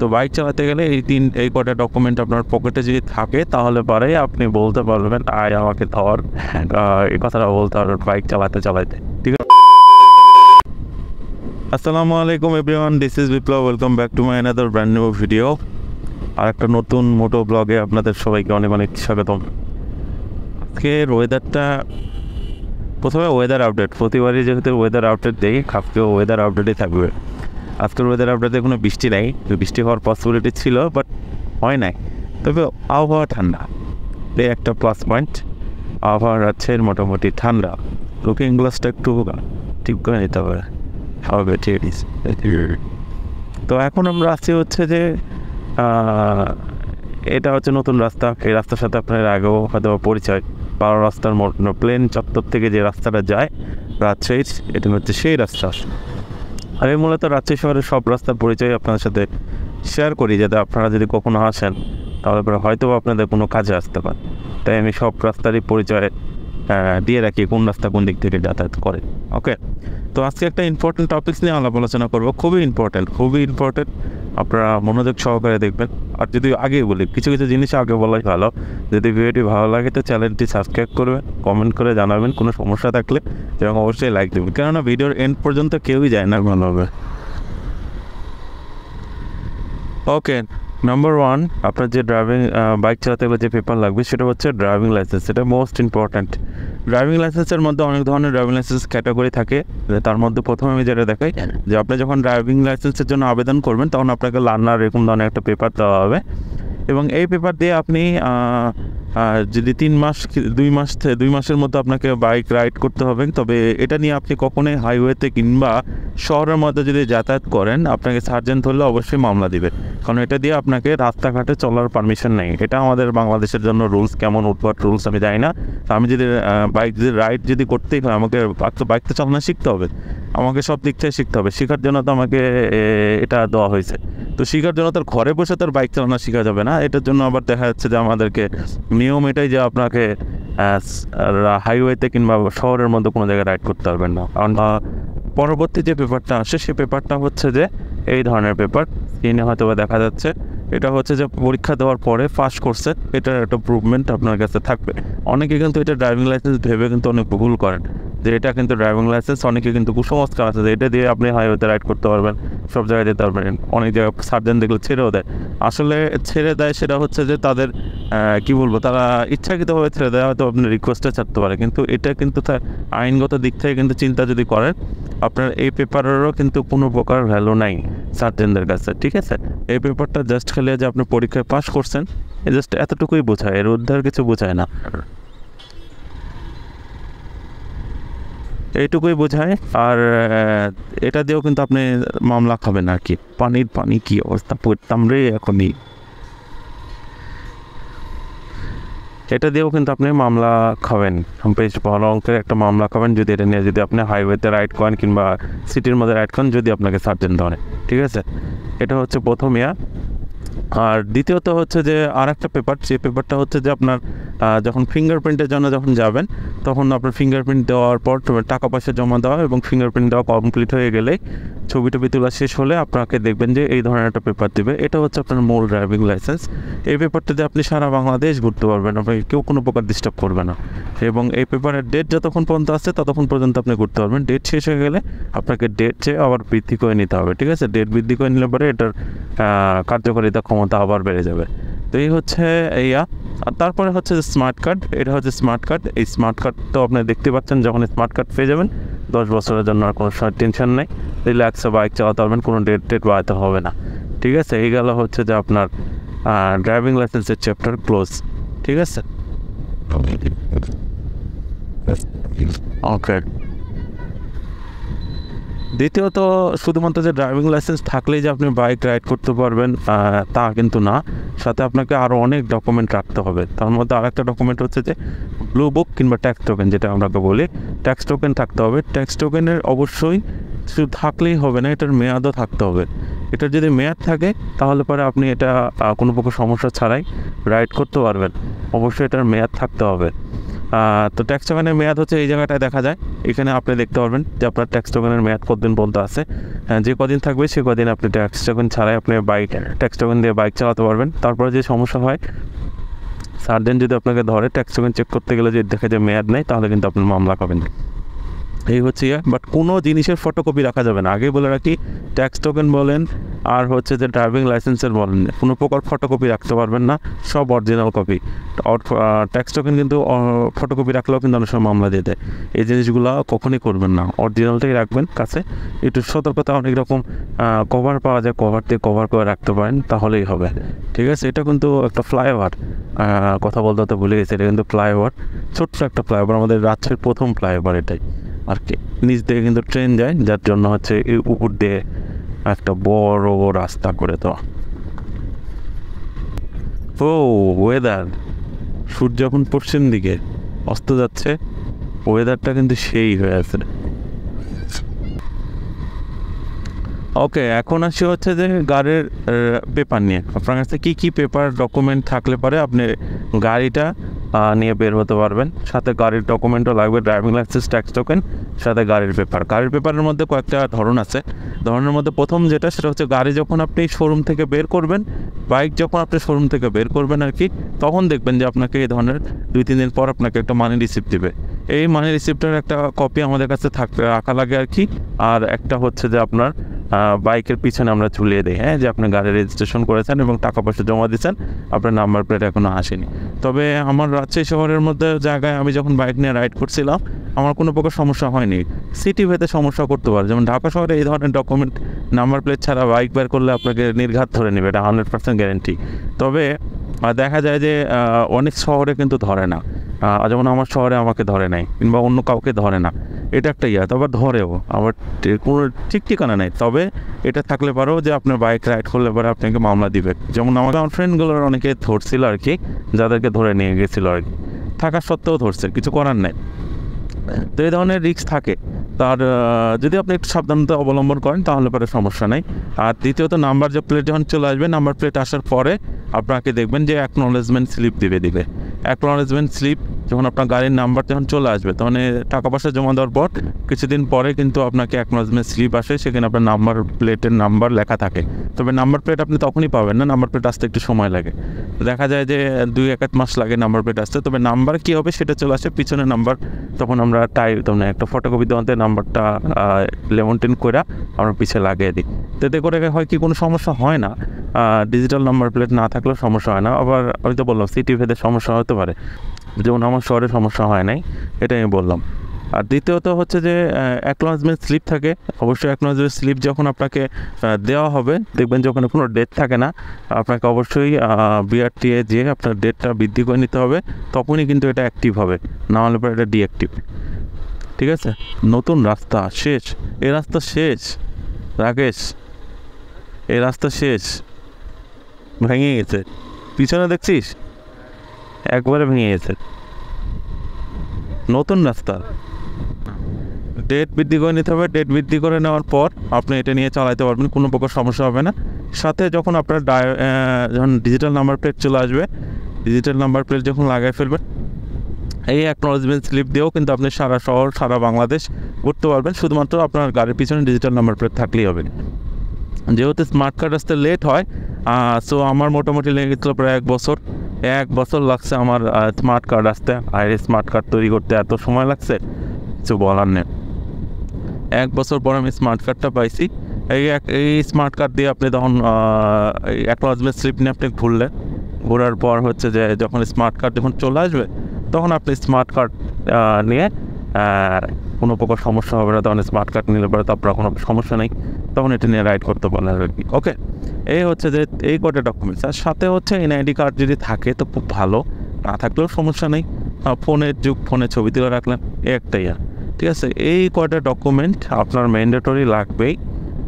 তো বাইক চালাতে গেলে এই তিন, এই কটা ডকুমেন্ট আপনার পকেটে যদি থাকে, তাহলে পরে আপনি বলতে পারবেন, আয়, আমাকে ধর। এই কথাটা বলতে পারবেন বাইক চালাতে চালাতে। ঠিক আছে? আসসালামু আলাইকুম everyone this is Biplab welcome back to my another brand new video আর একটা নতুন মোটো ব্লগে আপনাদের সবাইকে অনেক অনেক স্বাগতম। আজকের ওয়েদারটা প্রথমে ওয়েদার আপডেট প্রতিবারই যেহেতু ওয়েদার আপডেট দেই আজকেও ওয়েদার আপডেটই থাকবে। আজকের ওয়েদার আপডেটে কোনো বৃষ্টি নেই। তো বৃষ্টি হওয়ার পসিবিলিটি ছিল বাট হয় নাই। তবে আবহাওয়া ঠান্ডা। এই একটা প্লাস পয়েন্ট আবহাওয়া আছে মোটামুটি ঠান্ডা। লুকিং গ্লাসটা একটু ঠিক করে নিতে হবে হবে ঠিক তো এখন আমরা আছি হচ্ছে যে এটা হচ্ছে নতুন রাস্তা। এই রাস্তার সাথে আপনার আগেও হয়তো পরিচয়। পাড়া রাস্তার প্লেন চত্বর থেকে যে রাস্তাটা যায়, রাজশাহীর, এটা হচ্ছে সেই রাস্তা। আমি মূলত রাজশাহী শহরের সব রাস্তার পরিচয় আপনাদের সাথে শেয়ার করি, যাতে আপনারা যদি কখনো আসেন, তাহলে পরে হয়তো আপনাদের কোনো কাজে আসতে পারে। তাই আমি সব রাস্তারই পরিচয় দিয়ে রাখি, কোন রাস্তা কোন দিক থেকে যাতায়াত করে। ওকে তো আজকে একটা ইম্পর্টেন্ট টপিক্স নিয়ে আলাপ আলোচনা করব। খুবই ইম্পর্টেন্ট খুবই ইম্পর্টেন্ট আপনারা মনোযোগ সহকারে দেখবেন। আর যদি আগে বলি, কিছু কিছু জিনিস আগে বলাই ভালো। যদি ভিডিওটি ভালো লাগে তো চ্যানেলটি সাবস্ক্রাইব করবেন কমেন্ট করে জানাবেন, কোনো সমস্যা থাকলে এবং অবশ্যই লাইক দেবেন। কেননা ভিডিওর এন্ড পর্যন্ত কেউই যায় না ভালোভাবে। ওকে নাম্বার ওয়ান আপনার যে ড্রাইভিং বাইক চালাতে গেলে যে পেপার লাগবে সেটা হচ্ছে ড্রাইভিং লাইসেন্স এটা মোস্ট ইম্পর্ট্যান্ট ড্রাইভিং লাইসেন্সের মধ্যে অনেক ধরনের ড্রাইভিং লাইসেন্স ক্যাটাগরি থাকে। তার মধ্যে প্রথমে আমি যেটা দেখাই যে আপনি যখন ড্রাইভিং লাইসেন্সের জন্য আবেদন করবেন তখন আপনাকে লার্নার এরকম ধরনের একটা পেপার দেওয়া হবে। এবং এই পেপার দিয়ে আপনি যদি তিন মাস দুই মাস দুই মাসের মধ্যে আপনাকে বাইক রাইড করতে হবে তবে এটা নিয়ে আপনি কখনোই হাইওয়েতে কিংবা শহরের মধ্যে যদি যাতায়াত করেন, আপনাকে সার্জেন্ট হলে অবশ্যই মামলা দিবে। কারণ এটা দিয়ে আপনাকে রাস্তাঘাটে চলার পারমিশন নেই। এটা আমাদের বাংলাদেশের জন্য রুলস কেমন উৎপাট রুলস আমি জানি না। আমি যদি বাইক যদি রাইড যদি করতেই হয়, আমাকে তো বাইক তো চালানো শিখতে হবে। আমাকে সব দিক থেকে শিখতে হবে। শেখার জন্য তো আমাকে এটা দেওয়া হয়েছে। তো শেখার জন্য তার ঘরে বসে তার বাইক চালানো শেখা যাবে না। এটার জন্য আবার দেখা যাচ্ছে যে আমাদেরকে নিয়ম এটাই যে আপনাকে হাইওয়েতে কিংবা শহরের মধ্যে কোনো জায়গায় রাইড করতে পারবেন না। কারণ পরবর্তী যে পেপারটা আসে সে পেপারটা হচ্ছে যে এই ধরনের পেপার। স্ক্রিনে হয়তো বা দেখা যাচ্ছে, এটা হচ্ছে যে পরীক্ষা দেওয়ার পরে পাস করছে, এটার একটা প্রুভমেন্ট আপনার কাছে থাকবে। অনেকে কিন্তু এটা ড্রাইভিং লাইসেন্স ভেবে কিন্তু অনেক ভুল করেন। যে এটা কিন্তু ড্রাইভিং লাইসেন্স অনেকে কিন্তু কুসংস্কার আছে যে এটা দিয়ে আপনি হাইওয়েতে রাইড করতে পারবেন, সব জায়গায় যেতে পারবেন। অনেক জায়গায় সার্জেন দেখলে ছেড়েও দেয়। আসলে ছেড়ে দেয় সেটা হচ্ছে যে তাদের কি বলব, তারা ইচ্ছাকৃতভাবে ছেড়ে দেয়, হয়তো আপনি রিকোয়েস্টে ছাড়তে পারে। কিন্তু এটা কিন্তু তার আইনগত দিক থেকে কিন্তু চিন্তা যদি করেন, আপনার এই পেপারেরও কিন্তু কোনো প্রকার ভ্যালু নাই সার্জেনদের কাছে, ঠিক আছে? এই পেপারটা জাস্ট খেলে যে আপনি পরীক্ষায় পাস করছেন জাস্ট এতটুকুই বোঝায়, এর উদ্ধার কিছু বোঝায় না। এইটুকুই বোঝায়। আর এটা দিয়েও কিন্তু আপনি মামলা খাবেন আর কি। পানির পানি কি অবস্থা? পড়তাম রে এখনই। এটা দিয়েও কিন্তু আপনি মামলা খাবেন। বেশ ভালো অঙ্কের একটা মামলা খাবেন, যদি এটা নিয়ে যদি আপনি হাইওয়েতে রাইড করেন কিংবা সিটির মধ্যে রাইড করেন, যদি আপনাকে সার্জেন্ট ধরে। ঠিক আছে? এটা হচ্ছে প্রথম ইয়া। আর দ্বিতীয়ত হচ্ছে যে আর একটা পেপার যে পেপারটা হচ্ছে যে আপনার যখন ফিঙ্গারপ্রিন্টের জন্য যখন যাবেন, তখন আপনার ফিঙ্গারপ্রিন্ট দেওয়ার পর টাকা পয়সা জমা দেওয়া এবং ফিঙ্গারপ্রিন্ট দেওয়া কমপ্লিট হয়ে গেলে ছবি টবি তোলা শেষ হলে আপনাকে দেখবেন যে এই ধরনের একটা পেপার দেবে। এটা হচ্ছে আপনার মূল ড্রাইভিং লাইসেন্স এই পেপারটা দিয়ে আপনি সারা বাংলাদেশ ঘুরতে পারবেন আপনাকে কেউ কোনো প্রকার ডিস্টার্ব করবে না। এবং এই পেপারের ডেট যতক্ষণ পর্যন্ত আসছে ততক্ষণ পর্যন্ত আপনি ঘুরতে পারবেন। ডেট শেষ হয়ে গেলে আপনাকে ডেট চেয়ে আবার বৃদ্ধি করে নিতে হবে, ঠিক আছে? ডেট বৃদ্ধি করে নিলে পরে এটার কার্যকারিতা ক্ষমতা আবার বেড়ে যাবে। তো এই হচ্ছে এইয়া। আর তারপরে হচ্ছে স্মার্ট কার্ড এটা হচ্ছে স্মার্ট কার্ড এই স্মার্ট কার্ড তো আপনি দেখতে পাচ্ছেন যখন স্মার্ট কার্ড পেয়ে যাবেন দশ বছরের জন্য আর কোনো টেনশন নেই। রিল্যাক্সে বাইক চালাতে পারবেন কোনো ডেট টেট বাড়াতে হবে না। ঠিক আছে? এই গেল হচ্ছে যে আপনার ড্রাইভিং লাইসেন্সের চ্যাপ্টার ক্লোজ ঠিক আছে? ওকে দ্বিতীয়ত, শুধুমাত্র যে ড্রাইভিং লাইসেন্স থাকলেই যে আপনি বাইক রাইড করতে পারবেন তা কিন্তু না। সাথে আপনাকে আরও অনেক ডকুমেন্ট রাখতে হবে। তার মধ্যে আরেকটা ডকুমেন্ট হচ্ছে যে ব্লু বুক কিংবা ট্যাক্স টোকেন যেটা আপনাকে বলি। ট্যাক্স টোকেন থাকতে হবে। ট্যাক্স টোকেনের অবশ্যই শুধু থাকলেই হবে না, এটার মেয়াদও থাকতে হবে। এটার যদি মেয়াদ থাকে, তাহলে পরে আপনি এটা কোনো প্রকার সমস্যা ছাড়াই রাইড করতে পারবেন। অবশ্যই এটার মেয়াদ থাকতে হবে। তো ট্যাক্স টোকেনের মেয়াদ হচ্ছে এই জায়গাটায় দেখা যায়। এখানে আপনি দেখতে পারবেন যে আপনার ট্যাক্স টোকেনের মেয়াদ কতদিন বলতে আছে। হ্যাঁ, যে কদিন থাকবে সে কদিন আপনি ট্যাক্স টোকেন ছাড়াই আপনি বাইক ট্যাক্স টোকেন দিয়ে বাইক চালাতে পারবেন। তারপরে যে সমস্যা হয় সার্জেন যদি আপনাকে ধরে ট্যাক্স টোকেন চেক করতে গেলে যদি দেখে যে মেয়াদ নেই তাহলে কিন্তু আপনার মামলা পাবেন। এই হচ্ছে ইয়ে বাট কোনো জিনিসের ফটোকপি রাখা যাবে না। আগে বলে রাখি ট্যাক্স টোকেন বলেন, আর হচ্ছে যে ড্রাইভিং লাইসেন্সের বলেন, কোনো প্রকার ফটোকপি রাখতে পারবেন না, সব অরিজিনাল কপি ট্যাক্স টোকেন কিন্তু ফটোকপি রাখলেও কিন্তু অনেক সময় মামলা দিয়ে দেয়। এই জিনিসগুলো কখনই করবেন না। অরিজিনালটাই রাখবেন, কাছে। একটু সতর্কতা, অনেক রকম কভার পাওয়া যায় কভার দিয়ে কভার করে রাখতে পারেন, তাহলেই হবে। ঠিক আছে? এটা কিন্তু একটা ফ্লাইওভার কথা বলতে হতে ভুলে গেছি, এটা কিন্তু ফ্লাইওভার ছোট্ট একটা ফ্লাইওভার আমাদের রাজ্যের প্রথম ফ্লাইওভার এটাই। আর নিচ থেকে কিন্তু ট্রেন যায়, যার জন্য হচ্ছে এই উপর দিয়ে একটা বড় রাস্তা করে তো ও ওয়েদার সূর্য এখন পশ্চিম দিকে, অস্ত যাচ্ছে ওয়েদারটা কিন্তু সেই হয়ে আছে। ওকে এখন আসি হচ্ছে যে গাড়ির পেপার নিয়ে। আপনার কাছে কী কী পেপার ডকুমেন্ট থাকলে পরে? আপনি গাড়িটা নিয়ে বের হতে পারবেন। সাথে গাড়ির ডকুমেন্টও লাগবে ড্রাইভিং লাইসেন্স ট্যাক্স টোকেন সাথে গাড়ির পেপার গাড়ির পেপারের মধ্যে কয়েকটা ধরন আছে। ধরনের মধ্যে প্রথম যেটা, সেটা হচ্ছে গাড়ি যখন আপনি শোরুম থেকে বের করবেন বাইক যখন আপনি শোরুম থেকে বের করবেন আর কি, তখন দেখবেন যে আপনাকে এই ধরনের দুই, তিন দিন পর আপনাকে একটা মানি রিসিপ্ট দিবে। এই মানি রিসিপ্টের একটা কপি আমাদের কাছে থাকতে রাখা লাগে আর কি। আর একটা হচ্ছে যে আপনার বাইকের পিছনে আমরা ঝুলিয়ে দিই হ্যাঁ যে আপনি গাড়ি রেজিস্ট্রেশন করেছেন এবং টাকা পয়সা জমা দিয়েছেন আপনার নাম্বার প্লেট এখনও আসেনি। তবে আমার রাজশাহী শহরের মধ্যে জায়গায় আমি যখন বাইক নিয়ে রাইড করছিলাম, আমার কোনো প্রকার সমস্যা হয়নি। সিটি ভেদে সমস্যা করতে পারে, যেমন ঢাকা শহরে এই ধরনের ডকুমেন্ট নাম্বার প্লেট ছাড়া বাইক বের করলে আপনাকে নির্ঘাত ধরে নেবে, এটা হান্ড্রেড পার্সেন্ট গ্যারেন্টি তবে দেখা যায় যে অনেক শহরে কিন্তু ধরে না। যেমন আমার শহরে আমাকে ধরে নাই, কিংবা অন্য কাউকে ধরে না। এটা একটা ইয়া তবে ধরেও আবার কোনো ঠিক ঠিকানা নেই। তবে এটা থাকলে পারেও যে আপনার বাইক রাইড করলে পরে আপনাকে মামলা দিবে। যেমন আমাকে আমার ফ্রেন্ডগুলোর অনেকে ধরছিল আর কি, যাদেরকে ধরে নিয়ে গেছিল আর কি। থাকা সত্ত্বেও ধরছে, কিছু করার নেই। তো এই ধরনের রিস্ক থাকে। তার যদি আপনি একটু সাবধানতা অবলম্বন করেন, তাহলে পরে সমস্যা নেই। আর দ্বিতীয়ত নাম্বার যে প্লেট যখন চলে আসবে নাম্বার প্লেট আসার পরে আপনাকে দেখবেন যে অ্যাকনোলেজমেন্ট স্লিপ দিবে দিবে। অ্যাকনোলেজমেন্ট স্লিপ যখন আপনার গাড়ির নাম্বার যখন চলে আসবে তখন টাকা পয়সা জমা দেওয়ার পর কিছুদিন পরে কিন্তু আপনাকে অ্যাকনোলেজমেন্ট স্লিপ আসে, সেখানে আপনার নাম্বার প্লেটের নাম্বার লেখা থাকে। তবে নাম্বার প্লেট আপনি তখনই পাবেন না নাম্বার প্লেট আসতে একটু সময় লাগে। দেখা যায় যে দুই এক মাস লাগে নাম্বার প্লেট আসতে, তবে নাম্বার কী হবে সেটা চলে আসে, পিছনে নাম্বার তখন আমরা টাই তখন একটা ফটোকপি দেওয়াতে নাম্বারটা লেমন টেন করে আমরা পিছিয়ে লাগিয়ে দিই। তো এতে করে হয় কি, কোনো সমস্যা হয় না। ডিজিটাল নাম্বার প্লেট না থাকলেও সমস্যা হয় না। আবার আমি তো বললাম সিটি ভেদে সমস্যা হতে পারে। যেমন আমার শহরে সমস্যা হয় নাই, এটাই আমি বললাম। আর দ্বিতীয়ত হচ্ছে যে অ্যাকনোলজমেন্ট স্লিপ থাকে। অবশ্যই অ্যাকনোলজমেন্ট স্লিপ যখন আপনাকে দেওয়া হবে, দেখবেন যে ওখানে কোনো ডেট থাকে না। আপনাকে অবশ্যই বিআরটিএ যে আপনার ডেটটা বৃদ্ধি করে নিতে হবে। তখনই কিন্তু এটা অ্যাক্টিভ হবে। না হলে পরে এটা ডিঅ্যাক্টিভ ঠিক আছে? নতুন রাস্তা, শেষ। এ রাস্তা শেষ। রাকেশ, এই রাস্তা শেষ। ভেঙে গেছে। পিছনে দেখছিস? একবারে ভেঙে গেছে। নতুন রাস্তা। ডেট বৃদ্ধি করে নিতে হবে। ডেট বৃদ্ধি করে নেওয়ার পর আপনি এটা নিয়ে চালাতে পারবেন, কোনো প্রকার সমস্যা হবে না। সাথে যখন আপনার যখন ডিজিটাল নাম্বার প্লেট চলে আসবে ডিজিটাল নাম্বার প্লেট যখন লাগাই ফেলবেন, এই অ্যাকনোলজমেন্ট স্লিপ দিয়েও কিন্তু আপনি সারা শহর, সারা বাংলাদেশ ঘুরতে পারবেন। শুধুমাত্র আপনার গাড়ির পিছনে ডিজিটাল নাম্বার প্লেট থাকলেই হবে। যেহেতু স্মার্ট কার্ড আসতে লেট হয় সো আমার মোটামুটি লেগে গেছিল প্রায় এক বছর। এক বছর লাগছে আমার স্মার্ট কার্ড আসতে। আর স্মার্ট কার্ড তৈরি করতে এত সময় লাগছে? কিছু বলার নেই। এক বছর পর আমি স্মার্ট কার্ডটা পাইছি। এই এক, এই স্মার্ট কার্ড দিয়ে আপনি তখন অ্যাকনোলজমেন্ট স্লিপ নিয়ে আপনি ঘুরলেন। ঘোরার পর হচ্ছে যে যখন স্মার্ট কার্ড যখন চলে আসবে, তখন আপনি স্মার্ট কার্ড নিয়ে কোনো প্রকার সমস্যা হবে না। তখন স্মার্ট কার্ড নিলে পরে তো আপনার কোনো সমস্যা নেই। তখন এটা নিয়ে রাইড করতে পারেন আর কি। ওকে এই হচ্ছে যে এই কটা ডকুমেন্টস আর সাথে হচ্ছে এনআইডি কার্ড যদি থাকে তো খুব ভালো না থাকলেও সমস্যা নেই। ফোনের যুগ ফোনে ছবি তুলে রাখলেন এই একটাই আর। ঠিক আছে এই কয়টা ডকুমেন্ট আপনার ম্যান্ডেটরি লাগবেই।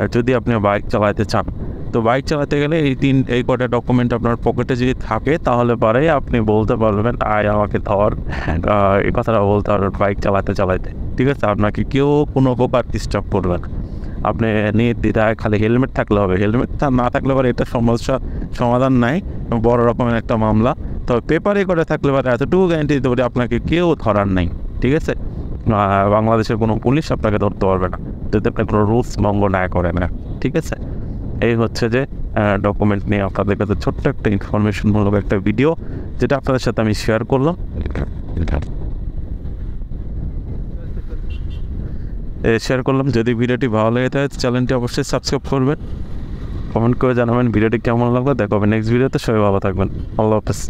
আর যদি আপনি বাইক চালাতে চান তো বাইক চালাতে গেলে এই তিন এই কটা ডকুমেন্ট আপনার পকেটে যদি থাকে তাহলে পরে আপনি বলতে পারবেন আয় আমাকে ধর। আহ, এই কথাটা বলতে পারবেন বাইক চালাতে চালাতে। ঠিক আছে আপনাকে কেউ কোনো প্রকার ডিস্টার্ব করবে না। আপনি নিয়ে নির্দ্বিধায় খালি হেলমেট থাকলে হবে। হেলমেট না থাকলে পরে এটা সমস্যা, সমাধান নাই, বড় রকমের একটা মামলা। তবে পেপারে করে থাকলে পারে এতটুকু গ্যারান্টি দিতে পারি আপনাকে কেউ ধরার নাই, ঠিক আছে? বাংলাদেশের কোনো পুলিশ আপনাকে ধরতে পারবে না, যদি আপনি কোনো রুলস ভঙ্গ না করেন না ঠিক আছে? এই হচ্ছে যে ডকুমেন্ট নিয়ে আপনাদের কাছে ছোট্ট একটা ইনফরমেশনমূলক একটা ভিডিও যেটা আপনাদের সাথে আমি শেয়ার করলাম। শেয়ার করলাম। যদি ভিডিওটি ভালো লেগে থাকে চ্যানেলটি অবশ্যই সাবস্ক্রাইব করবেন। কমেন্ট করে জানাবেন ভিডিওটি কেমন লাগল। দেখো নেক্সট ভিডিওতে সবাই ভালো থাকবেন। আল্লাহ হাফেজ।